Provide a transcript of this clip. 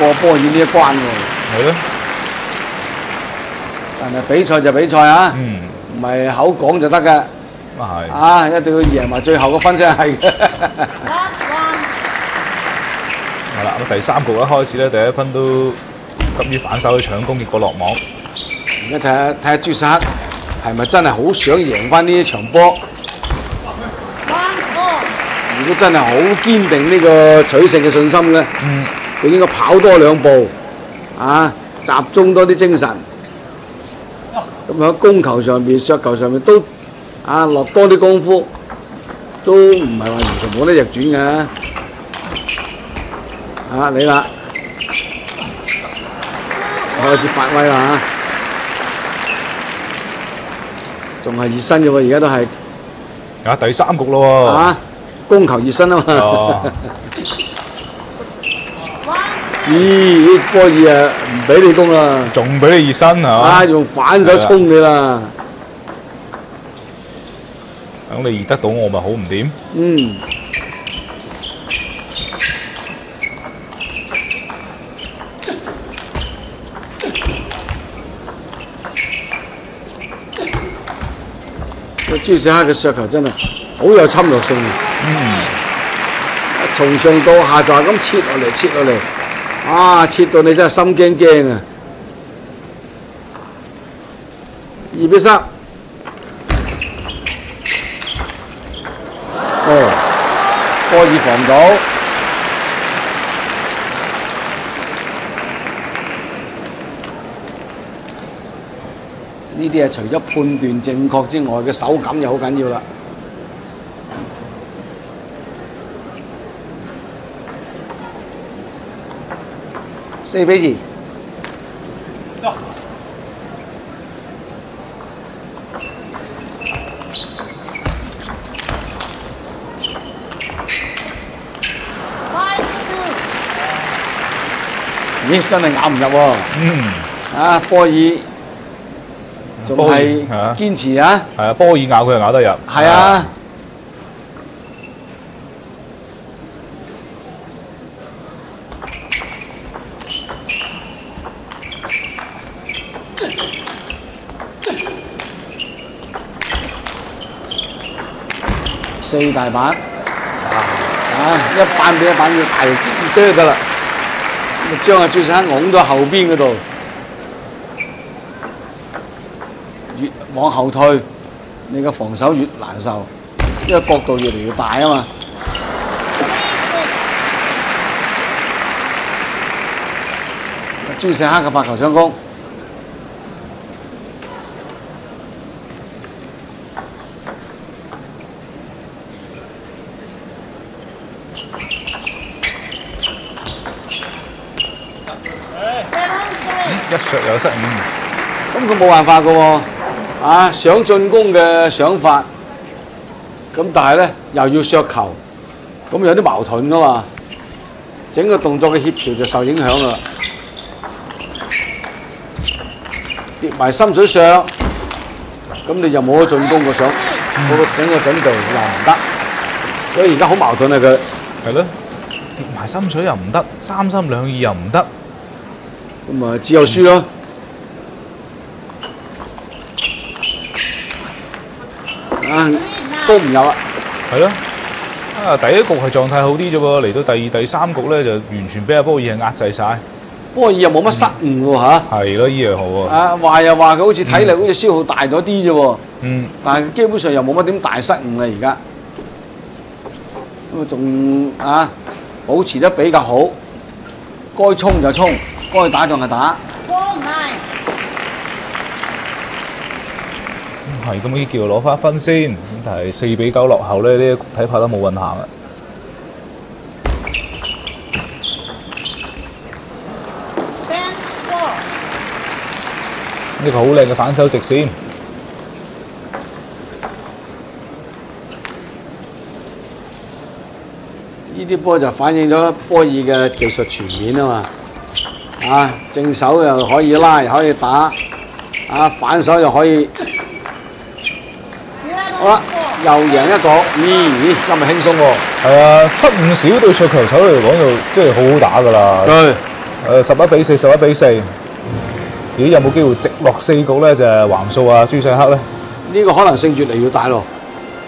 過波爾呢一關喎。係咯，但係比賽就比賽啊，嗯，唔係口講就得嘅。咁啊係。啊，一定要贏埋最後個分先係嘅。係啦，咁第三局一開始咧，第一分都急於反手去搶攻，結果落網。而家睇下睇下朱薩克係咪真係好想贏翻呢一場波？如果真係好堅定呢個取勝嘅信心咧，嗯，佢應該跑多兩步，啊，集中多啲精神。咁喺攻球上面、削球上面都啊落多啲功夫，都唔係話完全冇得逆轉嘅。啊，你啦，開始發威啦嚇！仲係熱身嘅喎，而家都係啊，第三局咯喎。啊，攻球熱身啊嘛。哦，咦，呢波爾啊唔俾你攻啦，仲俾你熱身係嘛？啊用反手衝你啦，等你熱得到我咪好唔掂？嗯，個朱士克嘅削球真係好有侵略性嘅，嗯，從上到下就係咁切落嚟，切落嚟，啊，切到你真係心驚驚啊！二比三，哦，波爾防到，呢啲係除咗判斷正確之外嘅手感又好緊要啦。四比二，咦，真係咬唔入喎！嗯，啊，波爾仲係堅持啊，係啊，波爾咬佢就咬得入。係啊，四大板，啊，一板比一板要大越多㗎啦，将阿朱生拱到後邊嗰度。越往後退，你嘅防守越難受，因為角度越嚟越大啊嘛。朱世克嘅發球上攻，一削又失誤。咁佢冇辦法噶喎，啊想進攻嘅想法，咁但係咧又要削球，咁有啲矛盾噶嘛，整個動作嘅協調就受影響啦。跌埋心水上，咁你就冇咗進攻個想，嗰個整個準備又唔得，所以而家好矛盾啊佢。係咯，跌埋心水又唔得，三心兩意又唔得。咁咪，只有輸咯。啊，都唔有啊！係咯。啊，第一局係狀態好啲啫喎，嚟到第二、第三局咧就完全俾阿波爾係壓制晒。波爾又冇乜失誤喎嚇。係咯，依樣好喎。啊，話又話佢好似體力好似消耗大咗啲啫喎，嗯，但係基本上又冇乜點大失誤啦而家。咁啊，仲啊保持得比較好，該衝就衝，該打仲係打。係咁呢叫攞翻分先。咁但係四比九落後咧，呢個局睇怕都冇運行啊。呢個好靚嘅反手直線。啲波就反映咗波爾嘅技術全面啊嘛，啊正手又可以拉，又可以打，啊反手又可以，好啦，又贏一個，咦咦今日輕鬆喎，係啊，失誤少對桌球手嚟講就即係好好打㗎啦。對，誒十一比四，十一比四。咦，有冇機會直落四局咧？就係橫掃啊朱世克咧？呢個可能性越嚟越大咯。